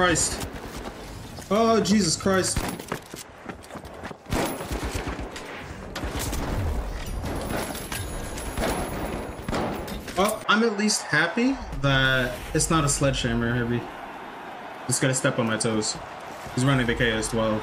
Christ. Oh, Jesus Christ. Well, I'm at least happy that it's not a sledgehammer heavy. Just gotta step on my toes. He's running the KS-12.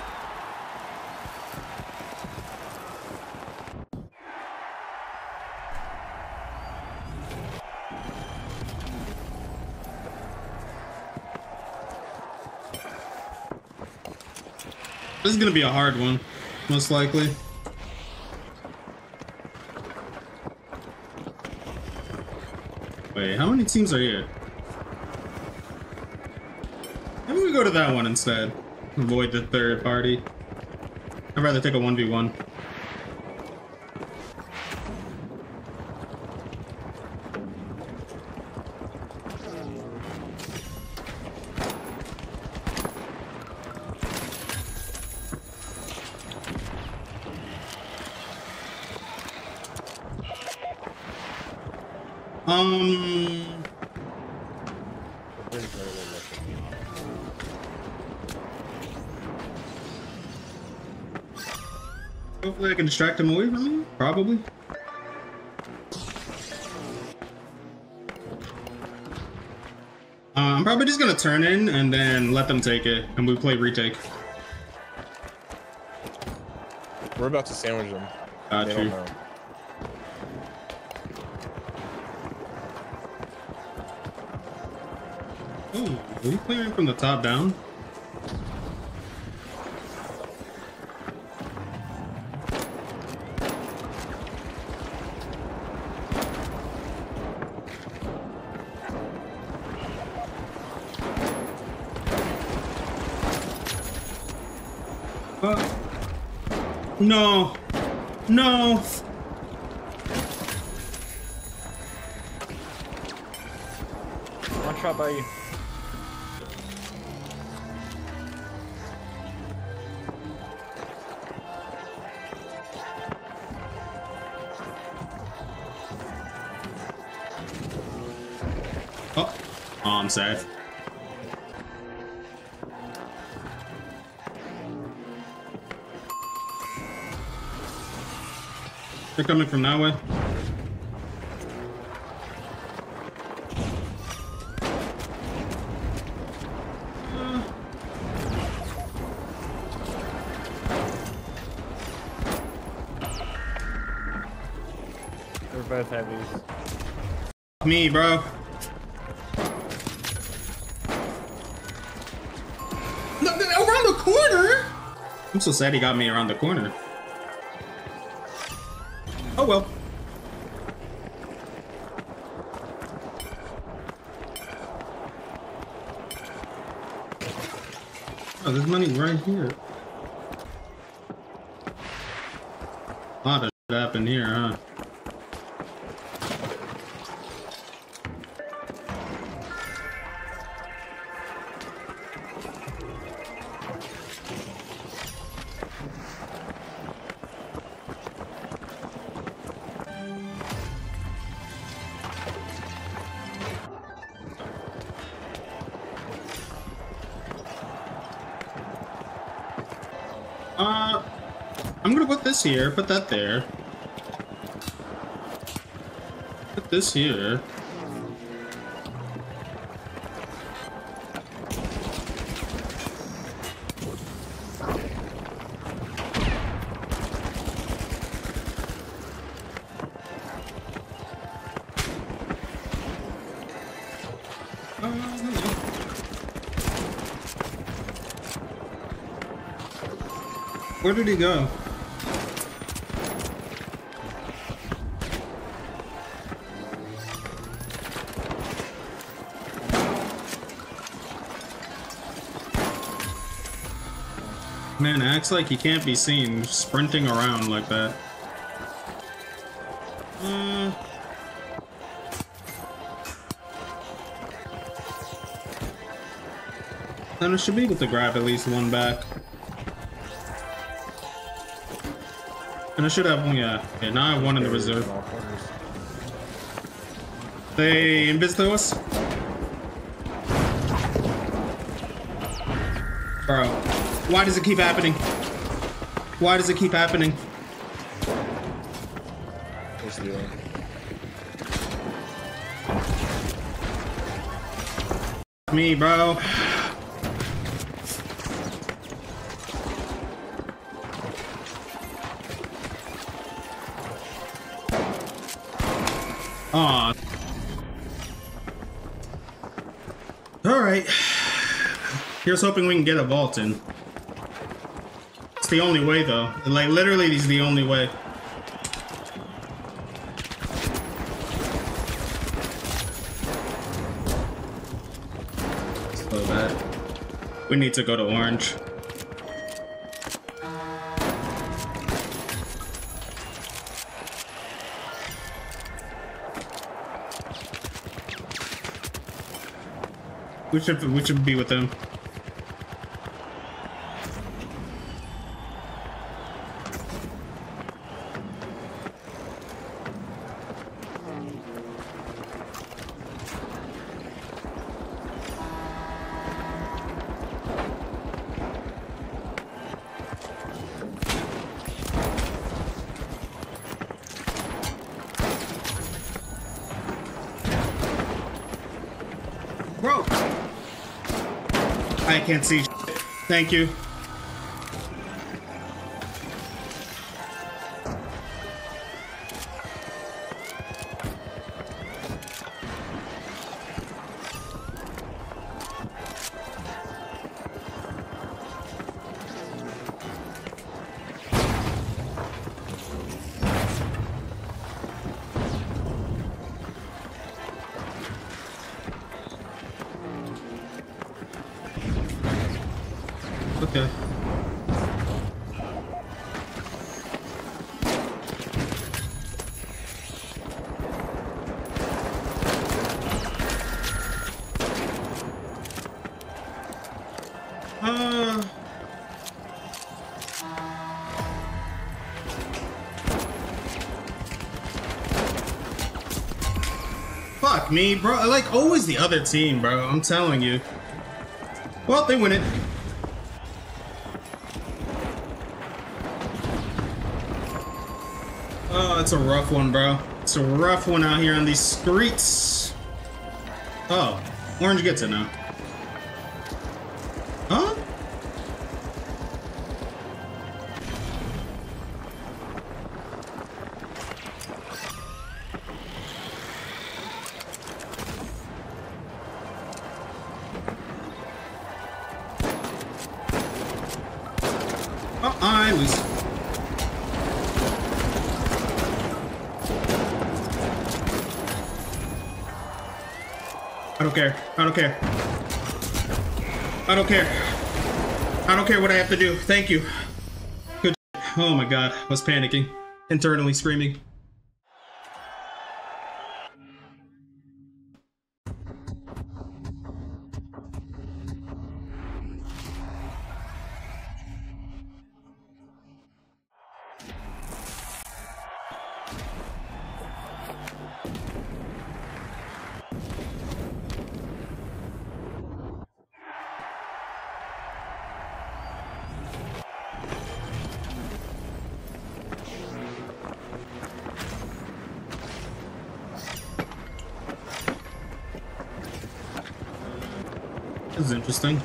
This is gonna be a hard one, most likely. Wait, how many teams are here? Maybe we go to that one instead. Avoid the third party. I'd rather take a 1v1. Distract him away from me. Probably. Uh, I'm probably just gonna turn in and then let them take it, and we play retake. We're about to sandwich them. Got They you. Ooh, are we clearing from the top down? No. No. One shot by you. Oh, oh I'm sad. They're coming from that way. Uh, They're both heavies. me, bro. No, no, around the corner. I'm so sad he got me around the corner. Well. Oh, there's money right here. A lot of happened here, huh? Gonna put this here, put that there. Put this here. Where did he go? Man, acts like he can't be seen sprinting around like that. Uh, then I should be able to grab at least one back. And I should have one, yeah. Yeah, now I have one in the reserve. They invis to us? Bro, why does it keep happening? Why does it keep happening? What's the deal? Me, bro. Aw. Alright. Here's hoping we can get a vault in. It's the only way, though. Like, literally, it's the only way. So bad. We need to go to orange. We should we should be with them. Thank you. Me, bro. Like, always the other team, bro. I'm telling you. Well, they win it. Oh, it's a rough one, bro. It's a rough one out here on these streets. Oh, Orange gets it now. Care. I don't care. I don't care. What I have to do. Thank you. Good. Oh my god. I was panicking. Internally screaming. Is interesting.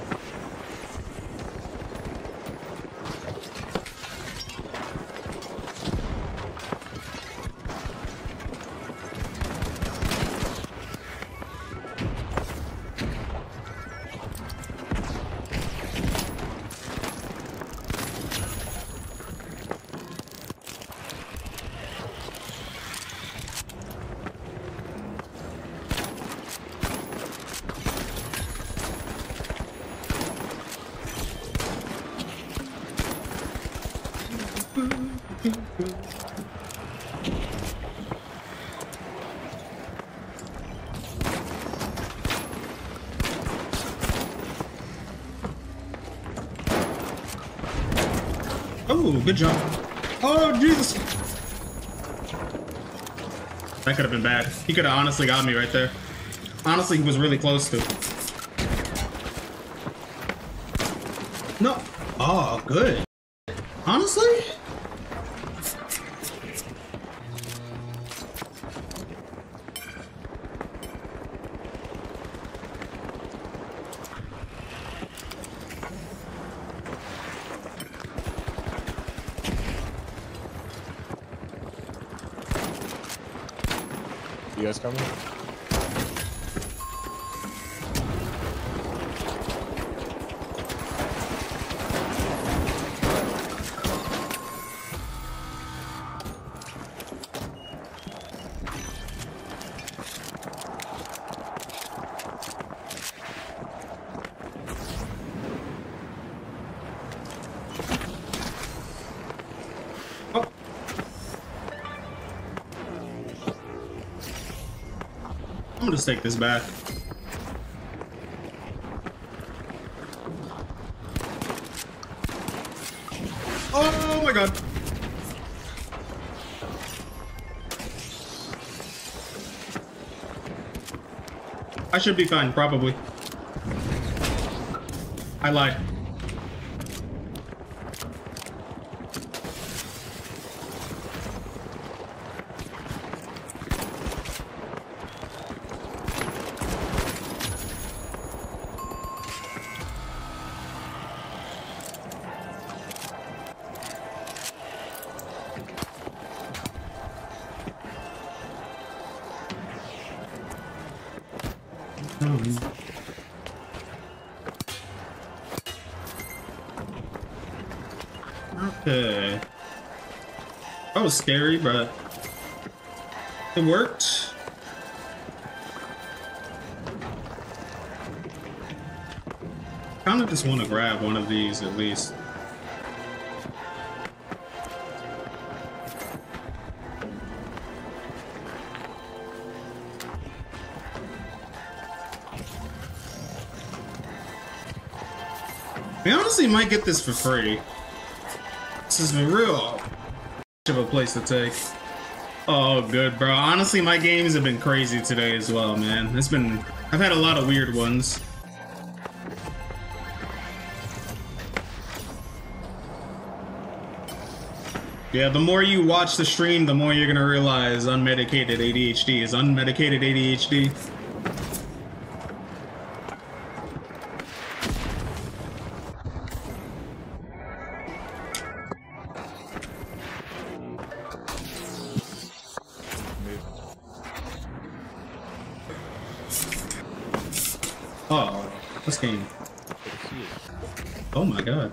Oh, good job. Oh, Jesus. That could have been bad. He could have honestly got me right there. Honestly, he was really close to. No. Oh, good. I'm gonna take this back. Oh my god. I should be fine, probably. I lied. Okay. That was scary, but it worked. Kind of just want to grab one of these at least. I honestly might get this for free. Is a real of a place to take. Oh, good, bro. Honestly, my games have been crazy today as well, man. It's been... I've had a lot of weird ones. Yeah, the more you watch the stream, the more you're gonna realize unmedicated ADHD is unmedicated ADHD. Oh, this game. Oh my god.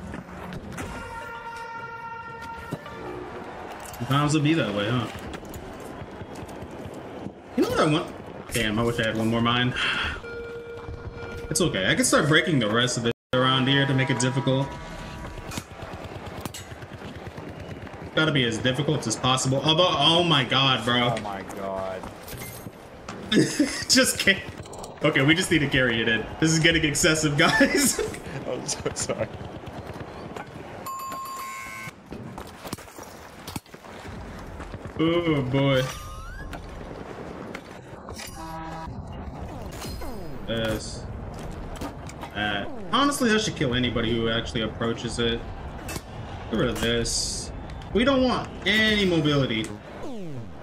Sometimes it'll be that way, huh? You know what I want? Damn, I wish I had one more mine. It's okay. I can start breaking the rest of it around here to make it difficult. Gotta be as difficult as possible. Although, oh my god, bro. Oh my god. just can't. Okay, we just need to carry it in. This is getting excessive, guys. I'm so sorry. oh boy. This. That. Honestly, that should kill anybody who actually approaches it. Get rid of this. We don't want any mobility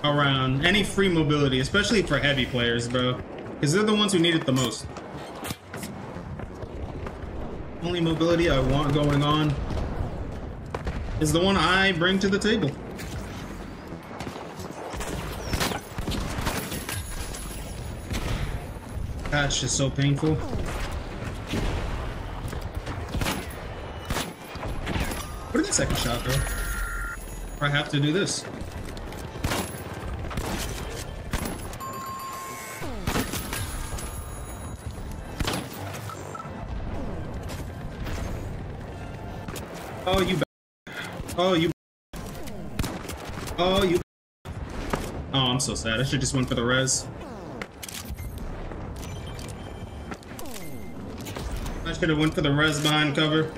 around, any free mobility, especially for heavy players, bro. Because they're the ones who need it the most. Only mobility I want going on is the one I bring to the table. That's just so painful. What did the second shot though? I have to do this. Oh, you. Oh, you. Oh, you. Oh, I'm so sad. I should just went for the res. I should have went for the res behind cover.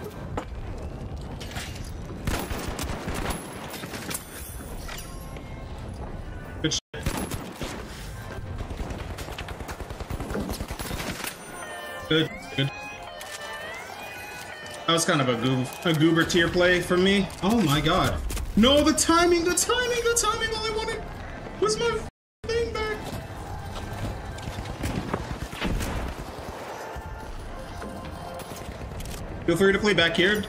That was kind of a goof, a goober tier play for me. Oh my god. No, the timing, the timing, the timing. All I wanted was my thing back. Feel free to play back here.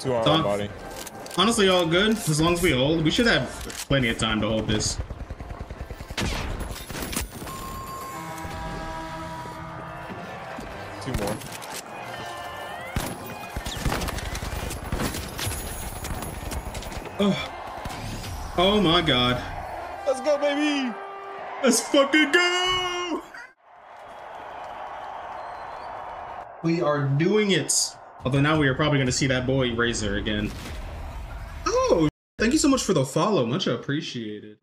Two on Dog. body. Honestly, all good. As long as we hold, we should have plenty of time to hold this. My god. Let's go, baby! Let's fucking go! We are doing it. Although now we are probably going to see that boy Razor again. Oh, thank you so much for the follow. Much appreciated.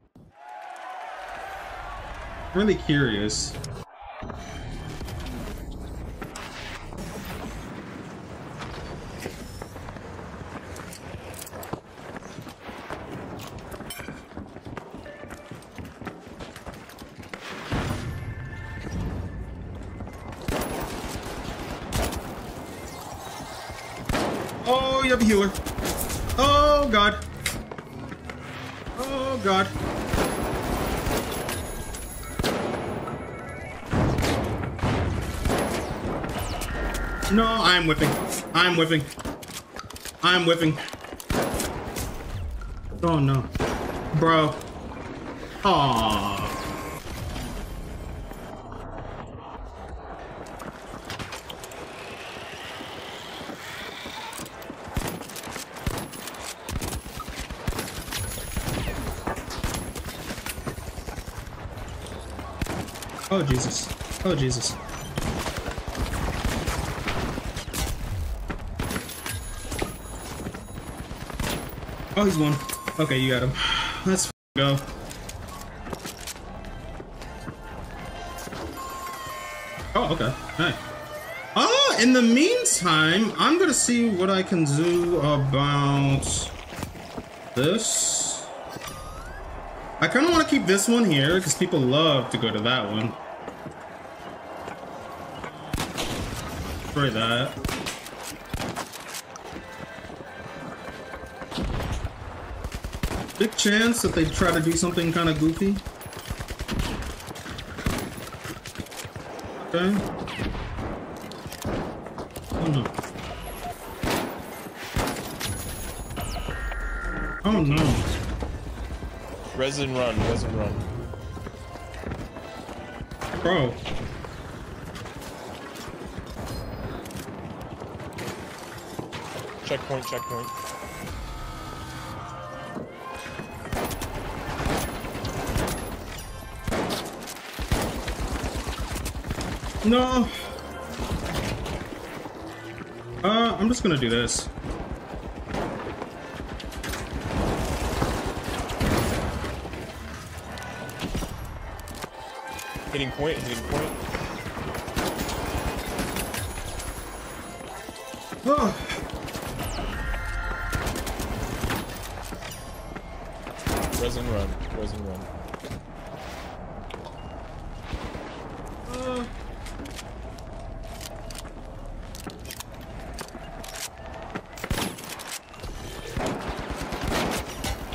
Really curious. I'm whipping. I'm whipping. I'm whipping. Oh, no. Bro. Aww. Oh, Jesus. Oh, Jesus. Oh, he's one. Okay, you got him. Let's go. Oh, okay. Hey. Oh, in the meantime, I'm gonna see what I can do about this. I kind of want to keep this one here because people love to go to that one. Try that. Chance that they try to do something kind of goofy. Okay. Oh no. Oh no. Resin run, resin run. Bro. Checkpoint, checkpoint. No. Uh, I'm just gonna do this. Hitting point, hitting point. Oh. Resin run, resin run. Uh.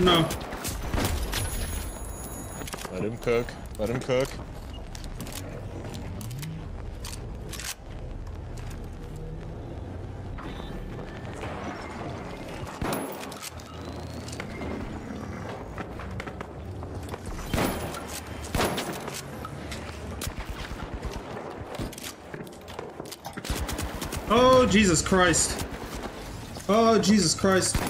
No. Let him cook, let him cook. Oh, Jesus Christ. Oh, Jesus Christ.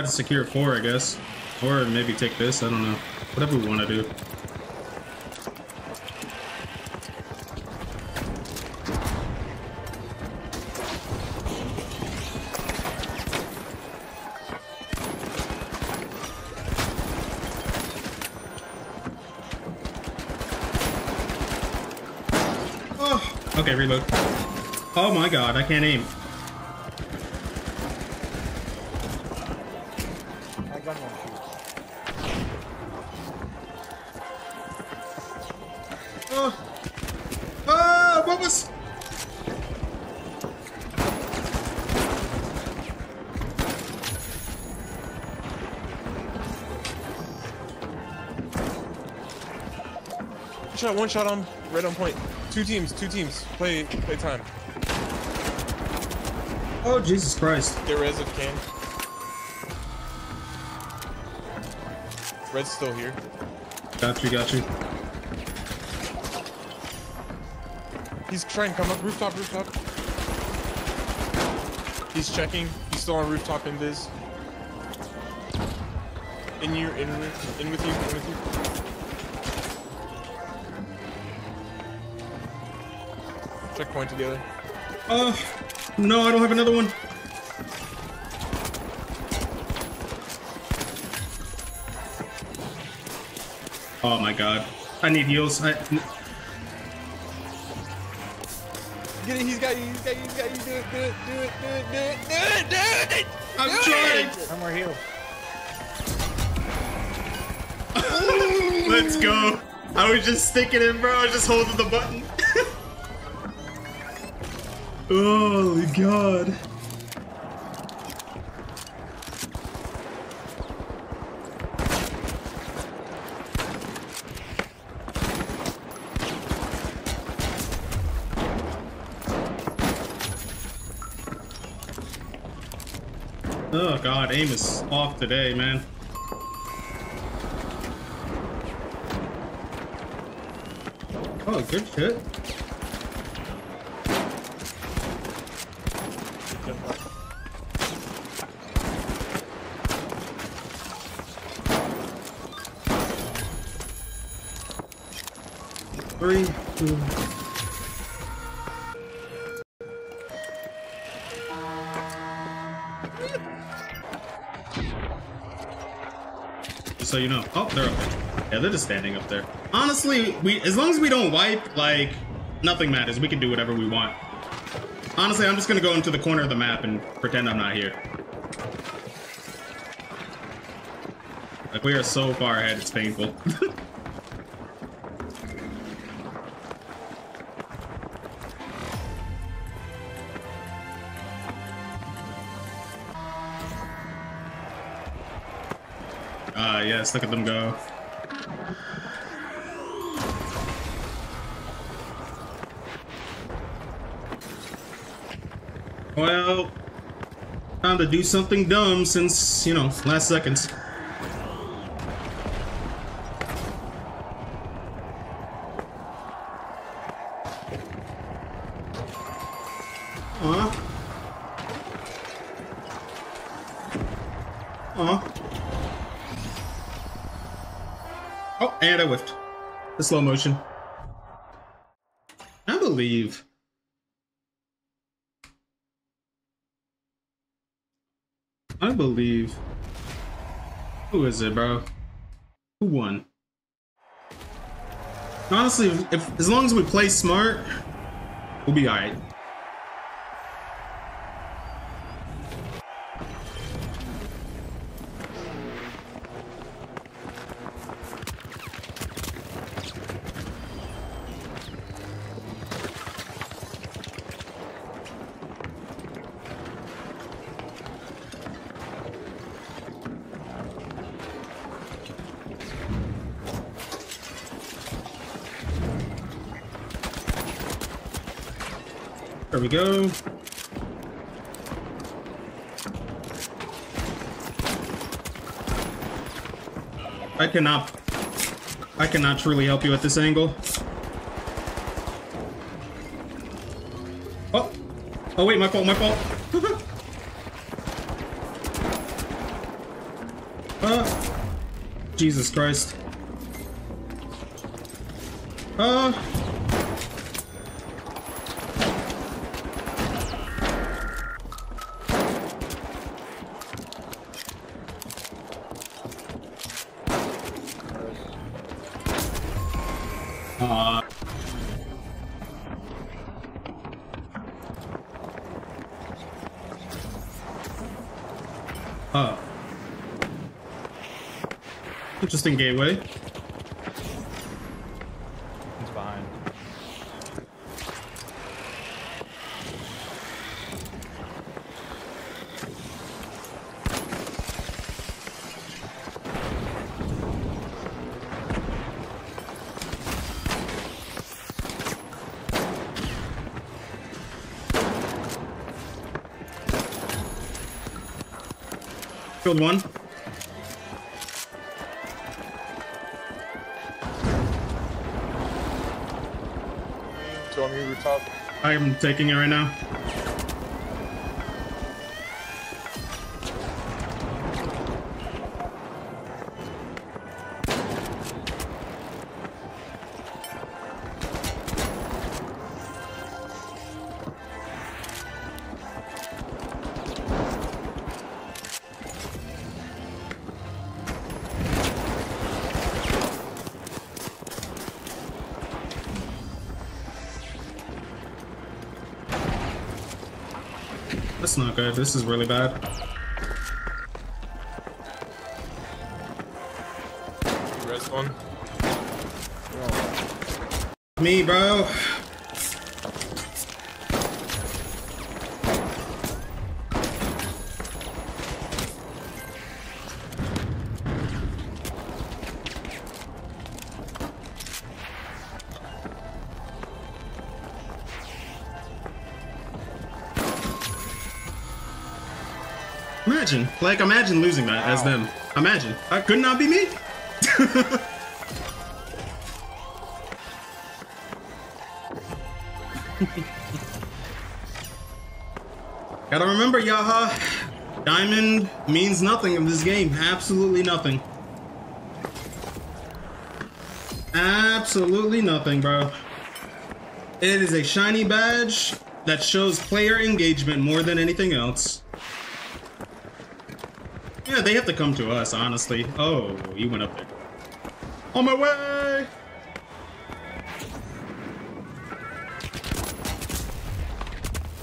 try to secure four, I guess. Or maybe take this, I don't know. Whatever we want to do. Oh, okay, reload. Oh my god, I can't aim. Shot, one shot on right on point. Two teams, two teams. Play play time. Oh, Jesus Christ. Get res if can. Red's still here. Got you, got you. He's trying to come up rooftop, rooftop. He's checking. He's still on rooftop in biz. In you, in, in with you, in with you. Checkpoint together. Oh, no, I don't have another one. Oh my god. I need heals. I, Get it, he's got you, he's got you, he's got you. Do it, do it, do it, do it, do it, do it, do it! I'm Do trying. it! One more heal. Let's go. I was just sticking it, bro. I was just holding the button. Holy god. Oh god, aim is off today, man. Oh, good shit. Oh, they're up there. Yeah, they're just standing up there. Honestly, we as long as we don't wipe, like, nothing matters. We can do whatever we want. Honestly, I'm just gonna go into the corner of the map and pretend I'm not here. Like, we are so far ahead, it's painful. Ah, yes, look at them go. Well, time to do something dumb since, you know, last seconds. Slow motion. I believe. I believe. Who is it, bro? Who won? Honestly, if, as long as we play smart, we'll be alright. We go. I cannot. I cannot truly help you at this angle. Oh. Oh wait, my fault, my fault. uh. Jesus Christ. Uh. Uh. Interesting gateway. Killed one. Two on me rooftop. I am taking it right now. That's not good. This is really bad. Res one. Me, bro. Imagine, like, imagine losing that as them. Imagine. That could not be me. Gotta remember, Yaha, diamond means nothing in this game. Absolutely nothing. Absolutely nothing, bro. It is a shiny badge that shows player engagement more than anything else. Yeah, they have to come to us, honestly. Oh, you went up there. On my way!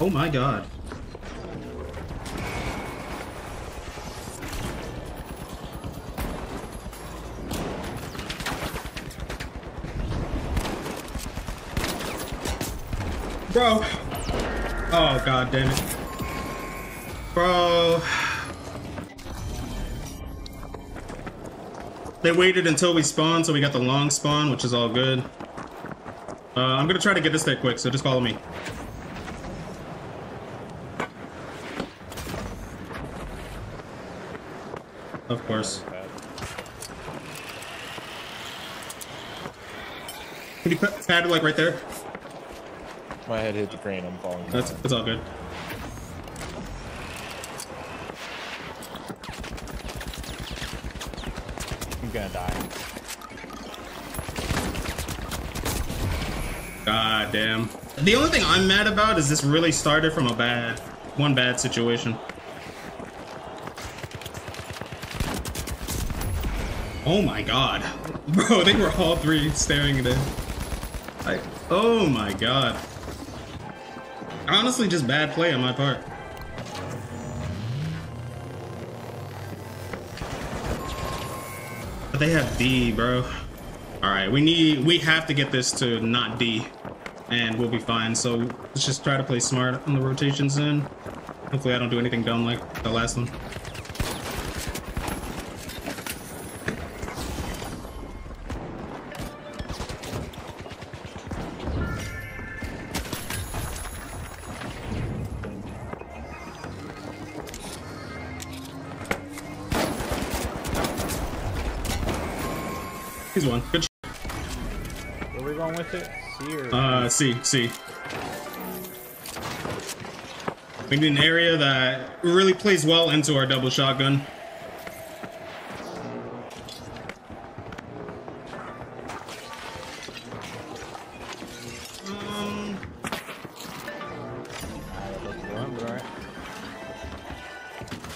Oh my god. Bro. Oh god damn it. Bro. They waited until we spawned, so we got the long spawn, which is all good. Uh, I'm gonna try to get this there quick, so just follow me. Of course. Can you put pad it like right there? My head hit the crane. I'm falling. That's that's all good. I'm gonna die. Damn. The only thing I'm mad about is this really started from a bad, one bad situation. Oh my god. Bro, they were all three staring at it. Like, oh my god. Honestly, just bad play on my part. But they have D, bro. Alright, we need, we have to get this to not D. And we'll be fine. So let's just try to play smart on the rotations in. Hopefully I don't do anything dumb like the last one. He's one. Good. Where we going with it? Or Uh, C, see. We need an area that really plays well into our double shotgun. Um,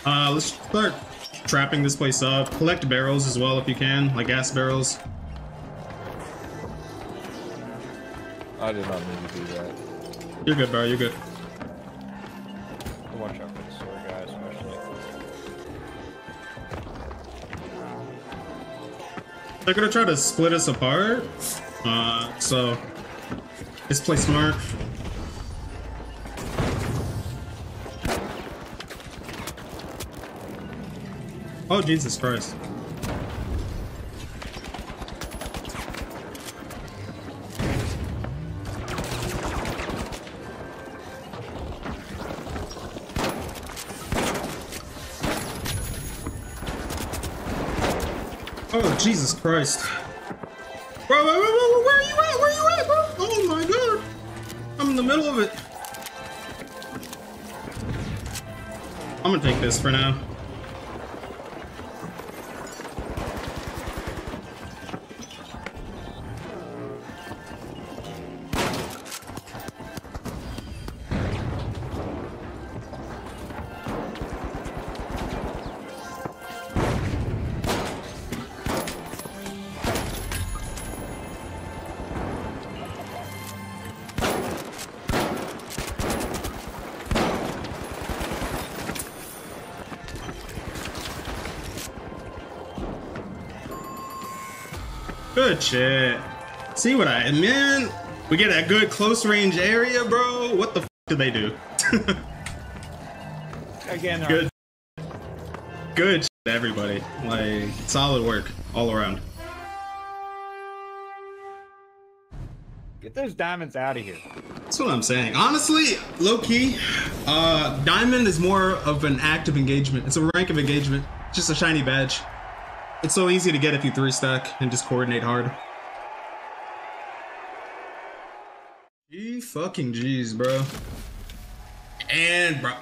uh, let's start trapping this place up. Collect barrels as well if you can, like gas barrels. I did not mean to do that. You're good, bro. You're good. Watch out for the sword guy, especially. They're gonna try to split us apart. Uh, so let's play smart. Oh Jesus Christ! Jesus Christ! Bro, wait, wait, wait, where are you at? Where are you at, bro? Oh my God! I'm in the middle of it. I'm gonna take this for now. Good shit. See what I man? We get a good close range area, bro. What the f did they do? Again, good. Good everybody. Like solid work all around. get those diamonds out of here. That's what I'm saying. Honestly, low key, uh, diamond is more of an act of engagement. It's a rank of engagement. Just a shiny badge. It's so easy to get if you three stack and just coordinate hard. G fucking G's, bro. And bro,